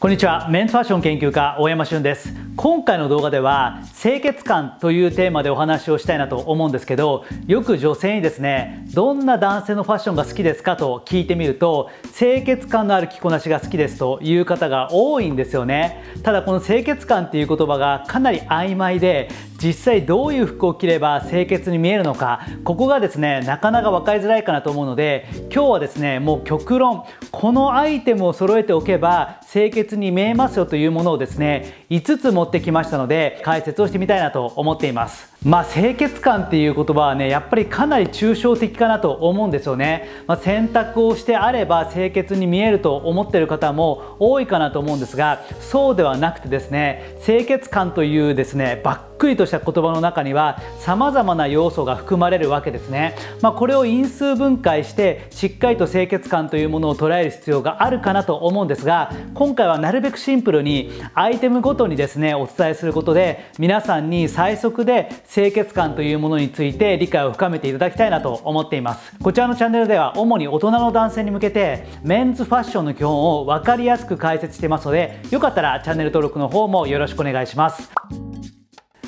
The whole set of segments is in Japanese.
こんにちは。メンズファッション研究家大山俊です。今回の動画では清潔感というテーマでお話をしたいなと思うんですけどよく女性にですねどんな男性のファッションが好きですかと聞いてみると清潔感のある着こなしが好きですという方が多いんですよね。ただこの清潔感っていう言葉がかなり曖昧で実際どういう服を着れば清潔に見えるのかここがですねなかなか分かりづらいかなと思うので今日はですねもう極論このアイテムを揃えておけば清潔に見えますよというものをですね5つ持ってきましたので解説をしてみたいなと思っています。まあ、清潔感っていう言葉はねやっぱりかなり抽象的かなと思うんですよね、まあ、洗濯をしてあれば清潔に見えると思ってる方も多いかなと思うんですがそうではなくてですね清潔感というですねばっくりとした言葉の中には様々な要素が含まれるわけですね、まあ、これを因数分解してしっかりと清潔感というものを捉える必要があるかなと思うんですが今回はなるべくシンプルにアイテムごとにですねお伝えすることで皆さんに最速で清潔感というものについて理解を深めていただきたいなと思っています。こちらのチャンネルでは主に大人の男性に向けてメンズファッションの基本を分かりやすく解説してますのでよかったらチャンネル登録の方もよろしくお願いします。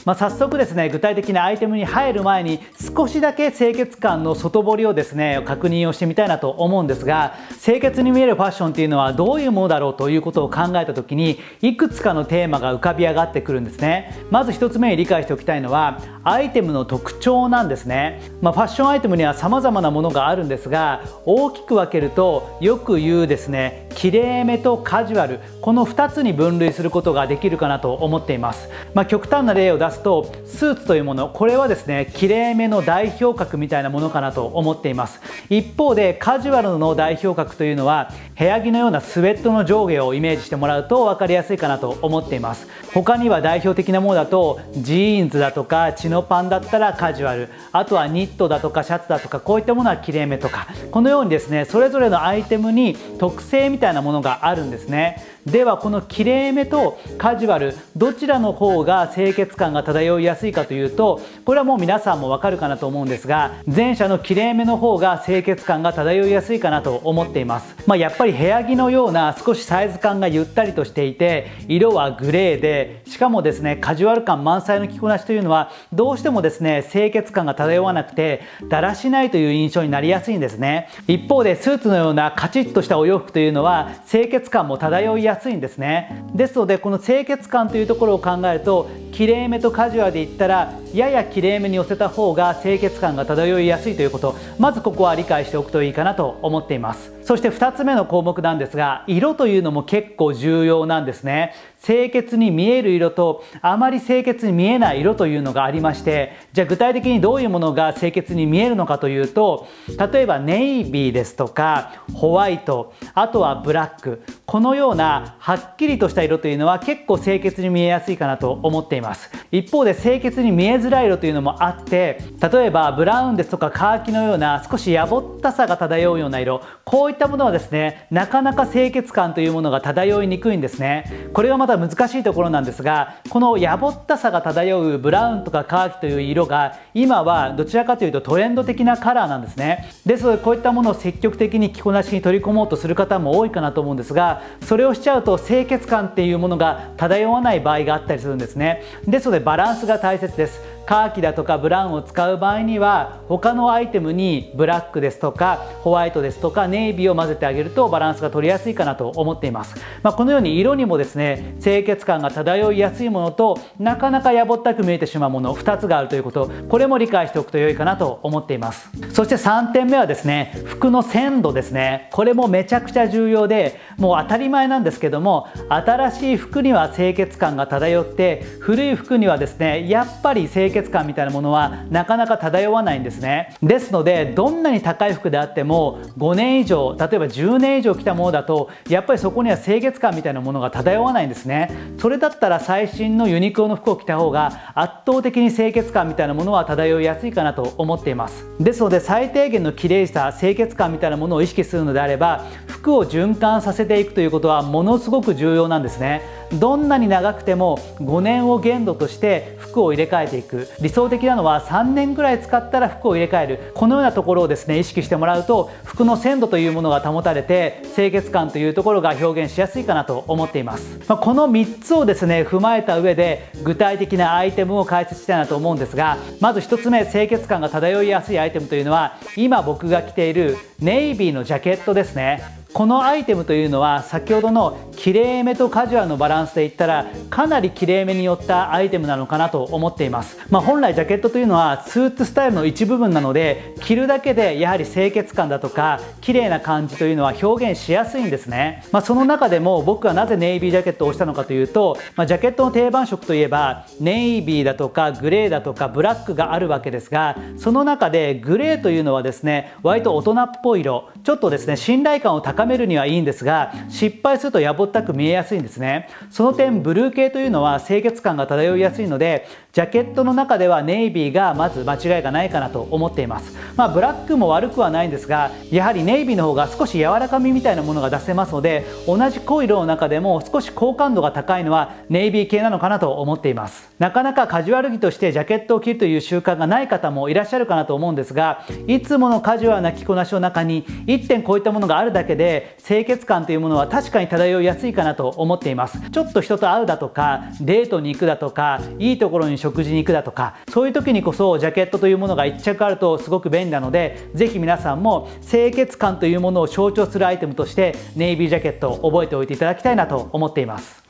まあ、早速ですね具体的なアイテムに入る前に少しだけ清潔感の外堀をですね確認をしてみたいなと思うんですが清潔に見えるファッションっていうのはどういうものだろうということを考えた時にいくつかのテーマが浮かび上がってくるんですね。まず1つ目に理解しておきたいのはアイテムの特徴なんですね、まあ、ファッションアイテムには様々なものがあるんですが大きく分けるとよく言うですねきれいめとカジュアル。この2つに分類することができるかなと思っています、まあ、極端な例を出すとスーツというもの。これはですねきれいめの代表格みたいなものかなと思っています。一方でカジュアルの代表格というのは部屋着のようなスウェットの上下をイメージしてもらうと分かりやすいかなと思っています。他には代表的なものだとジーンズだとかチノパンだったらカジュアル。あとはニットだとかシャツだとかこういったものはきれいめとか。このようにですねそれぞれのアイテムに特性みたいなものがあるんですね。ではこのきれいめとカジュアルどちらの方が清潔感が漂いやすいかというとこれはもう皆さんもわかるかなと思うんですが前者のきれいめの方が清潔感が漂いやすいかなと思っています、まあ、やっぱり部屋着のような少しサイズ感がゆったりとしていて色はグレーでしかもですねカジュアル感満載の着こなしというのはどうしてもですね清潔感が漂わなくてだらしないという印象になりやすいんですね。一方でスーツのようなカチッとしたお洋服というのは清潔感も漂いやすいんですね。ですのでこの清潔感というところを考えるときれいめとカジュアルで言ったらややきれいめに寄せた方が清潔感が漂いやすいということ。まずここは理解しておくといいかなと思っています。そして2つ目の項項目なんですが色というのも結構重要なんですね。清潔に見える色とあまり清潔に見えない色というのがありましてじゃあ具体的にどういうものが清潔に見えるのかというと例えばネイビーですとかホワイトあとはブラックこのようなはっきりとした色というのは結構清潔に見えやすいかなと思っています。一方で清潔に見えづらい色というのもあって例えばブラウンですとかカーキのような少しやぼったさが漂うような色こういったものはですねなかなか清潔感というものが漂いにくいんですね。これがまた難しいところなんですがこのやぼったさが漂うブラウンとかカーキという色が今はどちらかというとトレンド的なカラーなんですね。ですのでこういったものを積極的に着こなしに取り込もうとする方も多いかなと思うんですがそれをしちゃうと清潔感っていうものが漂わない場合があったりするんですね。ですのでバランスが大切です。カーキだとかブラウンを使う場合には他のアイテムにブラックですとかホワイトですとかネイビーを混ぜてあげるとバランスが取りやすいかなと思っています、まあ、このように色にもですね清潔感が漂いやすいものとなかなかやぼったく見えてしまうもの2つがあるということこれも理解しておくと良いかなと思っています。そして3点目はですね服の鮮度ですね。これもめちゃくちゃ重要でもう当たり前なんですけども新しい服には清潔感が漂って古い服にはですねやっぱり清潔潔感みたいなものはなかなか漂わないんですね。ですのでどんなに高い服であっても5年以上例えば10年以上着たものだとやっぱりそこには清潔感みたいなものが漂わないんですね。それだったら最新のユニクロの服を着た方が圧倒的に清潔感みたいなものは漂いやすいかなと思っています。ですので最低限の綺麗さ清潔感みたいなものを意識するのであれば服を循環させていくということはものすごく重要なんですね。どんなに長くても5年を限度として服を入れ替えていく。理想的なのは3年ぐらい使ったら服を入れ替える。このようなところをですね意識してもらうと服の鮮度というものが保たれて清潔感というところが表現しやすいかなと思っています、ま、この3つをですね踏まえた上で具体的なアイテムを解説したいなと思うんですがまず1つ目清潔感が漂いやすいアイテムというのは今僕が着ているネイビーのジャケットですね。このアイテムというのは先ほどのきれいめとカジュアルのバランスで言ったらかなりきれいめによったアイテムなのかなと思っています、まあ、本来ジャケットというのはスーツスタイルの一部分なので着るだけでやはり清潔感だとか綺麗な感じというのは表現しやすいんですね、まあ、その中でも僕はなぜネイビージャケットをしたのかというと、まあ、ジャケットの定番色といえばネイビーだとかグレーだとかブラックがあるわけですがその中でグレーというのはですね割と大人っぽい色ちょっとですね信頼感を高めるにはいいんですが失敗するとやぼったく見えやすいんですね。その点ブルー系というのは清潔感が漂いやすいのでジャケットの中ではネイビーがまず間違いがないかなと思っています。まあブラックも悪くはないんですがやはりネイビーの方が少し柔らかみみたいなものが出せますので同じ濃い色の中でも少し好感度が高いのはネイビー系なのかなと思っています。なかなかカジュアル着としてジャケットを着るという習慣がない方もいらっしゃるかなと思うんですがいつものカジュアルな着こなしの中に1点こういったものがあるだけで清潔感というものは確かに漂いやすいかなと思っています。ちょっと人と会うだとかデートに行くだとかいいところに食事に行くだとかそういう時にこそジャケットというものが1着あるとすごく便利なので是非皆さんも清潔感というものを象徴するアイテムとしてネイビージャケットを覚えておいていただきたいなと思っています。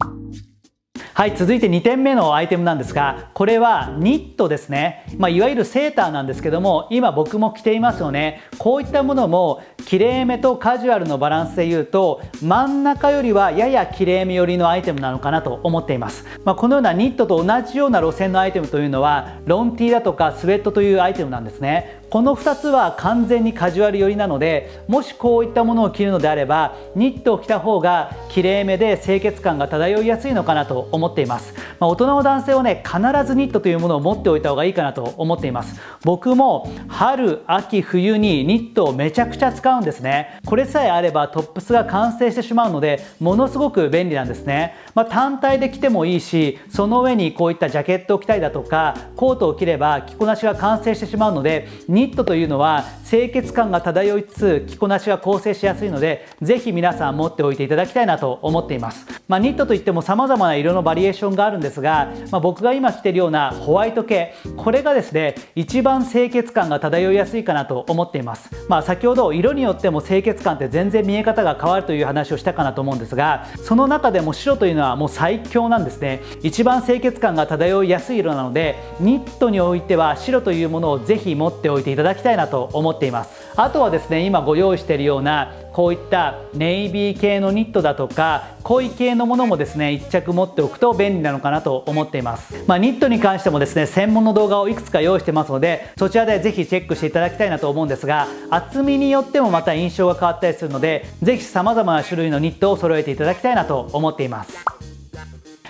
はい続いて2点目のアイテムなんですがこれはニットですね、まあ、いわゆるセーターなんですけども今僕も着ていますよね。こういったものもきれいめとカジュアルのバランスで言うと真ん中よりはややきれいめ寄りのアイテムなのかなと思っています、まあ、このようなニットと同じような路線のアイテムというのはロンティーだとかスウェットというアイテムなんですね。この2つは完全にカジュアル寄りなのでもしこういったものを着るのであればニットを着た方がきれいめで清潔感が漂いやすいのかなと思っています、まあ、大人の男性はね必ずニットというものを持っておいた方がいいかなと思っています。僕も春秋冬にニットをめちゃくちゃ使うんですね。これさえあればトップスが完成してしまうのでものすごく便利なんですね、まあ、単体で着てもいいしその上にこういったジャケットを着たりだとかコートを着れば着こなしが完成してしまうのでニニットというのは清潔感が漂いつつ着こなしが構成しやすいのでぜひ皆さん持っておいていただきたいなと思っています、まあ、ニットといっても様々な色のバリエーションがあるんですが、まあ、僕が今着てるようなホワイト系これがですね一番清潔感が漂いやすいかなと思っています、まあ、先ほど色によっても清潔感って全然見え方が変わるという話をしたかなと思うんですがその中でも白というのはもう最強なんですね。一番清潔感が漂いやすい色なのでニットにおいては白というものをぜひ持っておいていただきたいなと思っています。あとはですね今ご用意しているようなこういったネイビー系のニットだとか濃い系のものもですね1着持っておくと便利なのかなと思っています、まあ、ニットに関してもですね専門の動画をいくつか用意してますのでそちらでぜひチェックしていただきたいなと思うんですが厚みによってもまた印象が変わったりするのでぜひ様々な種類のニットを揃えていただきたいなと思っています。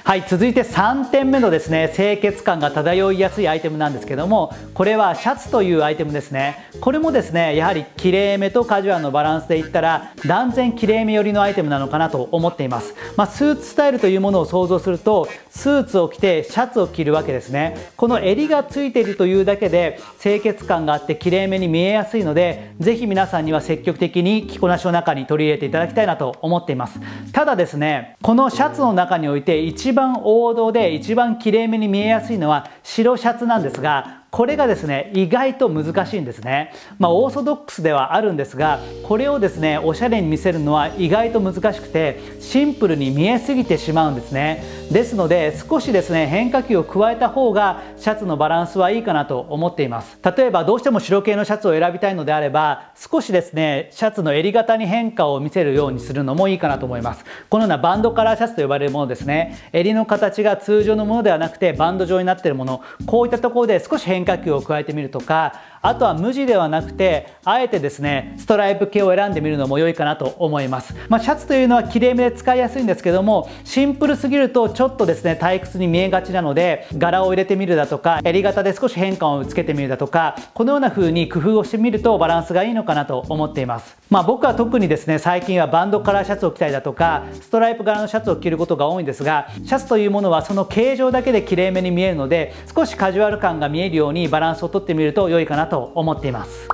はい続いて3点目のですね清潔感が漂いやすいアイテムなんですけどもこれはシャツというアイテムですね。これもですねやはりきれいめとカジュアルのバランスで言ったら断然きれいめ寄りのアイテムなのかなと思っています、まあ、スーツスタイルというものを想像するとスーツを着てシャツを着るわけですね。この襟がついているというだけで清潔感があってきれいめに見えやすいのでぜひ皆さんには積極的に着こなしの中に取り入れていただきたいなと思っています。ただですねこのシャツの中において一番番王道で一番きれいめに見えやすいのは白シャツなんですがこれがですね意外と難しいんですね。まあ、オーソドックスではあるんですがこれをですねおしゃれに見せるのは意外と難しくてシンプルに見えすぎてしまうんですね。ですので少しですね変化球を加えた方がシャツのバランスはいいかなと思っています。例えばどうしても白系のシャツを選びたいのであれば少しですねシャツの襟型に変化を見せるようにするのもいいかなと思います。このようなバンドカラーシャツと呼ばれるものですね。襟の形が通常のものではなくてバンド状になっているもの。こういったところで少し変変化球を加えてみるとかあとは無地ではなくてあえてですねストライプ系を選んでみるのも良いかなと思います、まあ、シャツというのはきれいめで使いやすいんですけどもシンプルすぎるとちょっとですね退屈に見えがちなので柄を入れてみるだとか襟型で少し変化をつけてみるだとかこのような風に工夫をしてみるとバランスがいいのかなと思っています。まあ僕は特にですね最近はバンドカラーシャツを着たりだとかストライプ柄のシャツを着ることが多いんですがシャツというものはその形状だけできれいめに見えるので少しカジュアル感が見えるようにバランスをとってみると良いかなとと思っています。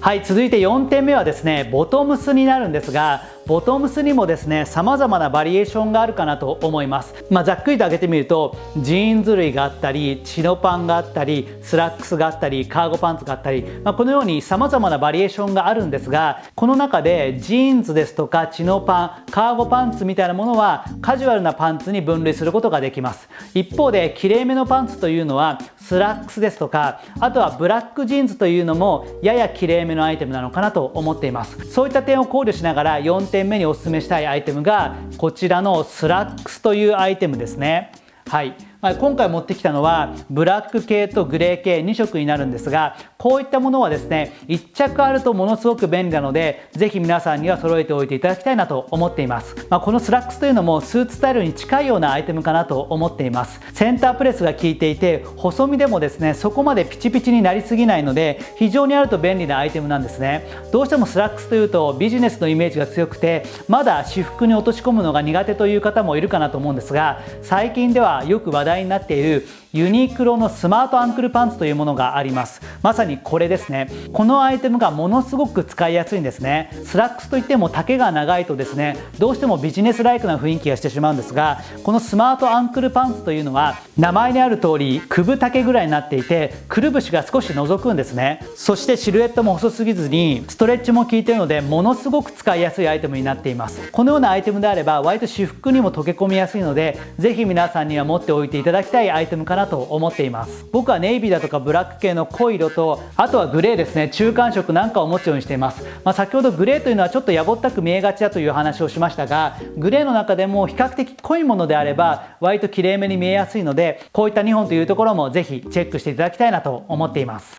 はい続いて4点目はですねボトムスになるんですがボトムスにもですね様々なバリエーションがあるかなと思います、まあ、ざっくりと挙げてみるとジーンズ類があったりチノパンがあったりスラックスがあったりカーゴパンツがあったり、まあ、このように様々なバリエーションがあるんですがこの中でジーンズですとかチノパンカーゴパンツみたいなものはカジュアルなパンツに分類することができます。一方できれいめのパンツというのはスラックスですとかあとはブラックジーンズというのもややきれいめのアイテムなのかなと思っています。そういった点を考慮しながら4点目におすすめしたいアイテムがこちらのスラックスというアイテムですね。はい。まあ、今回持ってきたのはブラック系とグレー系2色になるんですがこういったものはですね1着あるとものすごく便利なのでぜひ皆さんには揃えておいていただきたいなと思っています、まあ、このスラックスというのもスーツスタイルに近いようなアイテムかなと思っています。センタープレスが効いていて細身でもですねそこまでピチピチになりすぎないので非常にあると便利なアイテムなんですね。どうしてもスラックスというとビジネスのイメージが強くてまだ私服に落とし込むのが苦手という方もいるかなと思うんですが最近ではよく話題題になっているユニクロのスマートアンクルパンツというものがあります。まさにこれですね。このアイテムがものすごく使いやすいんですね。スラックスといっても丈が長いとですねどうしてもビジネスライクな雰囲気がしてしまうんですがこのスマートアンクルパンツというのは名前にある通り九分丈ぐらいになっていてくるぶしが少し覗くんですね。そしてシルエットも細すぎずにストレッチも効いているのでものすごく使いやすいアイテムになっています。このようなアイテムであれば割と私服にも溶け込みやすいのでぜひ皆さんには持っておいてていただきたいアイテムかなと思っています。僕はネイビーだとかブラック系の濃い色とあとはグレーですね。中間色なんかを持つようにしています、まあ、先ほどグレーというのはちょっとやぼったく見えがちだという話をしましたがグレーの中でも比較的濃いものであれば割ときれいめに見えやすいのでこういった2本というところもぜひチェックしていただきたいなと思っています。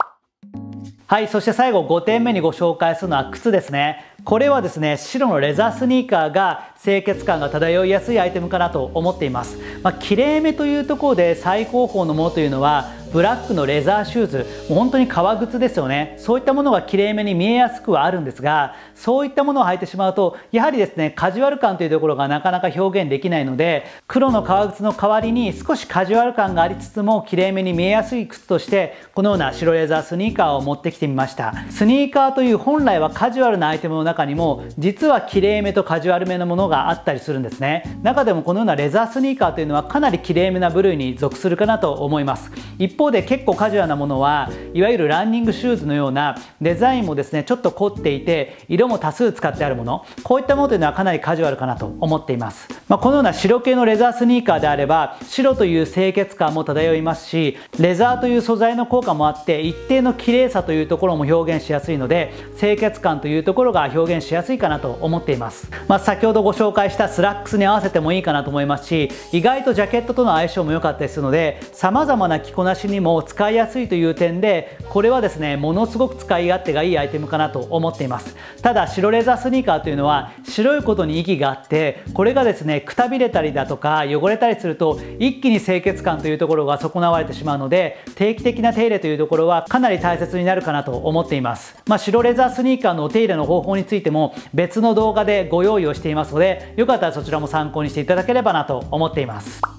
はいそして最後5点目にご紹介するのは靴ですね。これはですね白のレザースニーカーが清潔感が漂いやすいアイテムかなと思っています、まあ、綺麗めというところで最高峰のものというのはブラックのレザーシューズもう本当に革靴ですよね。そういったものがきれいめに見えやすくはあるんですがそういったものを履いてしまうとやはりですねカジュアル感というところがなかなか表現できないので黒の革靴の代わりに少しカジュアル感がありつつもきれいめに見えやすい靴としてこのような白レザースニーカーを持ってきてみました。スニーカーという本来はカジュアルなアイテムの中にも実はきれいめとカジュアルめのものがあったりするんですね。中でもこのようなレザースニーカーというのはかなりきれいめな部類に属するかなと思います。一方で結構カジュアルなものはいわゆるランニングシューズのようなデザインもですねちょっと凝っていて色も多数使ってあるもの。こういったものというのはかなりカジュアルかなと思っています、まあ、このような白系のレザースニーカーであれば白という清潔感も漂いますしレザーという素材の効果もあって一定の綺麗さというところも表現しやすいので清潔感というところが表現しやすいかなと思っています、まあ、先ほどご紹介したスラックスに合わせてもいいかなと思いますし意外とジャケットとの相性も良かったりするので様々な着こなしにも使いやすいという点でこれはですねものすごく使い勝手がいいアイテムかなと思っています。ただ白レザースニーカーというのは白いことに意義があってこれがですねくたびれたりだとか汚れたりすると一気に清潔感というところが損なわれてしまうので定期的な手入れというところはかなり大切になるかなと思っています。まあ、白レザースニーカーのお手入れの方法についても別の動画でご用意をしていますのでよかったらそちらも参考にしていただければなと思っています。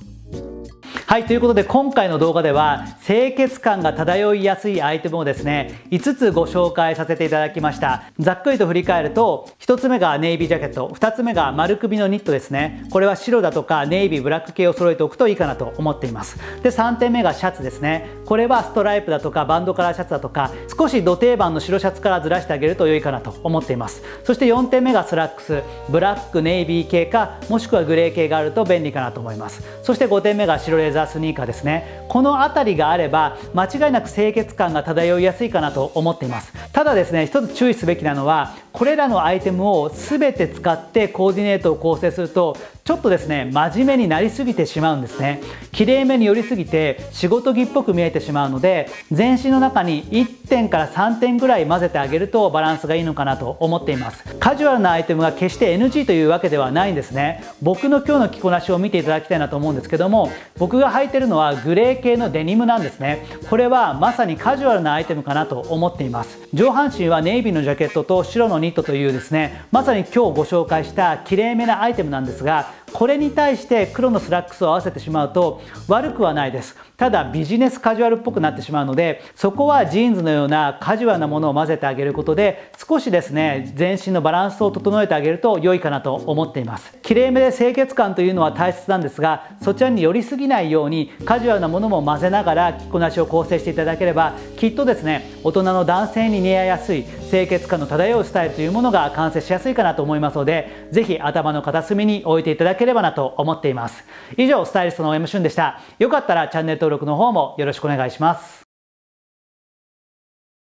はいということで今回の動画では清潔感が漂いやすいアイテムをですね5つご紹介させていただきました。ざっくりと振り返ると1つ目がネイビージャケット2つ目が丸首のニットですね。これは白だとかネイビーブラック系を揃えておくといいかなと思っています。で3点目がシャツですね。これはストライプだとかバンドカラーシャツだとか少しど定番の白シャツからずらしてあげると良いかなと思っています。そして4点目がスラックスブラックネイビー系かもしくはグレー系があると便利かなと思います。そして5点目が白レザー。ザースニーカーですね。この辺りがあれば間違いなく清潔感が漂いやすいかなと思っています。ただですね一つ注意すべきなのはこれらのアイテムを全て使ってコーディネートを構成するとちょっとですね真面目になりすぎてしまうんですね。綺麗めに寄りすぎて仕事着っぽく見えてしまうので全身の中に1点から3点ぐらい混ぜてあげるとバランスがいいのかなと思っています。カジュアルなアイテムが決して NG というわけではないんですね。僕の今日の着こなしを見ていただきたいなと思うんですけども僕が履いてるのはグレー系のデニムなんですね。これはまさにカジュアルなアイテムかなと思っています。上半身はネイビーのジャケットと白のニットというですねまさに今日ご紹介したきれいめなアイテムなんですがこれに対して黒のスラックスを合わせてしまうと悪くはないです。ただビジネスカジュアルっぽくなってしまうのでそこはジーンズのようなカジュアルなものを混ぜてあげることで少しですね全身のバランスを整えてあげると良いかなと思っています。きれいめで清潔感というのは大切なんですがそちらに寄りすぎないようにカジュアルなものも混ぜながら着こなしを構成していただければきっとですね大人の男性に似合いやすい清潔感の漂うスタイルというものが完成しやすいかなと思いますので是非頭の片隅に置いていただければなと思っています。以上スタイリストの M シュンでした。よかったらチャンネル登録の方もよろしくお願いします。